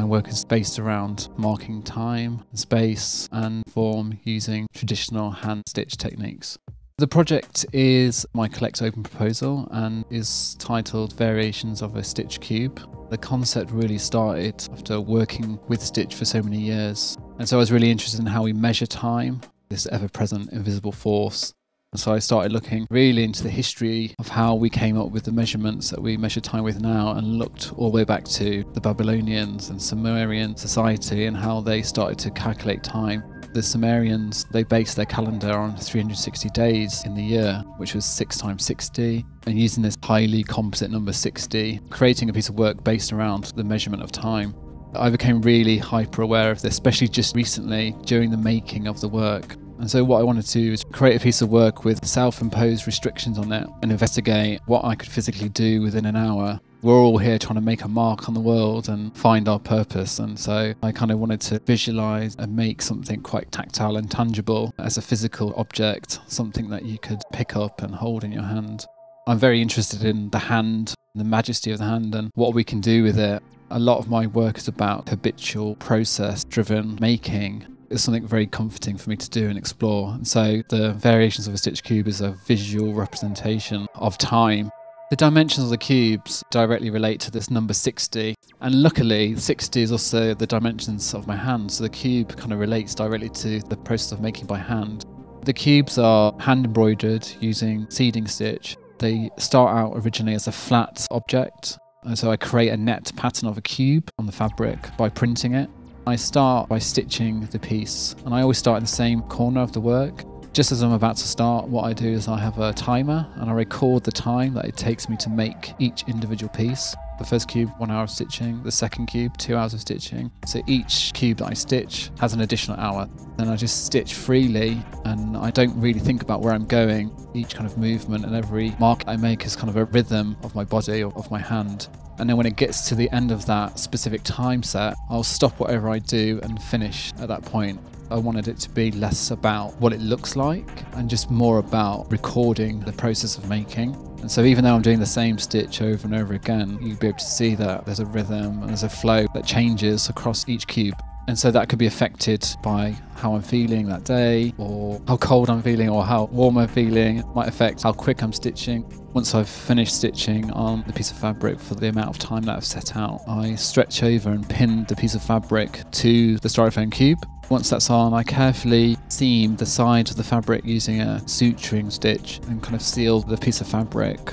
My work is based around marking time, space, and form using traditional hand stitch techniques. The project is my Collect Open proposal and is titled Variations of a Stitched Cube. The concept really started after working with Stitch for so many years. And so I was really interested in how we measure time, this ever present invisible force. So I started looking really into the history of how we came up with the measurements that we measure time with now and looked all the way back to the Babylonians and Sumerian society and how they started to calculate time the Sumerians, they based their calendar on 360 days in the year, which was 6 times 60, and using this highly composite number 60, creating a piece of work based around the measurement of time. I became really hyper aware of this, especially just recently during the making of the work. And so, what I wanted to do is create a piece of work with self imposed restrictions on it and investigate what I could physically do within an hour we're all here trying to make a mark on the world and find our purpose. And so I kind of wanted to visualize and make something quite tactile and tangible as a physical object, something that you could pick up and hold in your hand. I'm very interested in the hand, the majesty of the hand, and what we can do with it. A lot of my work is about habitual process driven making it's something very comforting for me to do and explore. And so the variations of a stitch cube is a visual representation of time the dimensions of the cubes directly relate to this number 60, and luckily 60 is also the dimensions of my hand, so the cube kind of relates directly to the process of making by hand. The cubes are hand embroidered using seeding stitch. They start out originally as a flat object, and so I create a net pattern of a cube on the fabric by printing it. I start by stitching the piece, and I always start in the same corner of the work. Just as I'm about to start, what I do is I have a timer and I record the time that it takes me to make each individual piece. The first cube, one hour of stitching. The second cube, two hours of stitching. So each cube that I stitch has an additional hour. Then I just stitch freely and I don't really think about where I'm going. Each kind of movement and every mark I make is kind of a rhythm of my body or of my hand. And then when it gets to the end of that specific time set, I'll stop whatever I do and finish at that point. I wanted it to be less about what it looks like and just more about recording the process of making. And so even though I'm doing the same stitch over and over again, you'll be able to see that there's a rhythm and there's a flow that changes across each cube. And so that could be affected by how I'm feeling that day, or how cold I'm feeling, or how warm I'm feeling. It might affect how quick I'm stitching. Once I've finished stitching on the piece of fabric for the amount of time that I've set out, I stretch over and pin the piece of fabric to the styrofoam cube. Once that's on, I carefully seam the sides of the fabric using a suturing stitch and kind of seal the piece of fabric.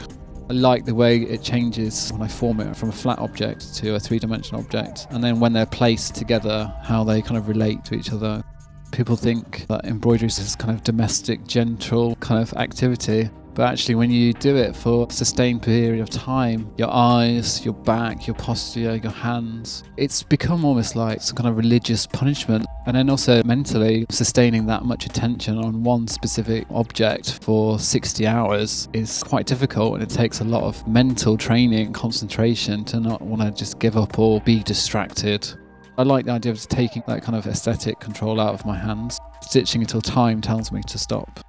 I like the way it changes when I form it from a flat object to a three dimensional object, and then when they're placed together, how they kind of relate to each other. People think that embroidery is this kind of domestic, gentle kind of activity, but actually, when you do it for a sustained period of time, your eyes, your back, your posture, your hands, it's become almost like some kind of religious punishment. And then also mentally, sustaining that much attention on one specific object for 60 hours is quite difficult and it takes a lot of mental training, concentration to not want to just give up or be distracted. I like the idea of taking that kind of aesthetic control out of my hands, stitching until time tells me to stop.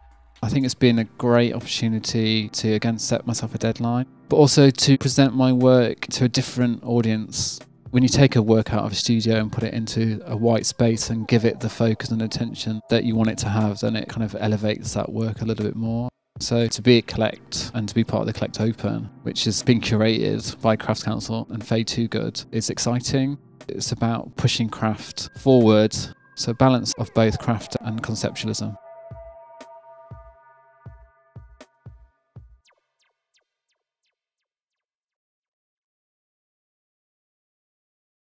I think it's been a great opportunity to again set myself a deadline, but also to present my work to a different audience. When you take a work out of a studio and put it into a white space and give it the focus and attention that you want it to have, then it kind of elevates that work a little bit more. So to be at Collect and to be part of the Collect Open, which has been curated by Crafts Council and Faye Toogood, is exciting. It's about pushing craft forward, so balance of both craft and conceptualism.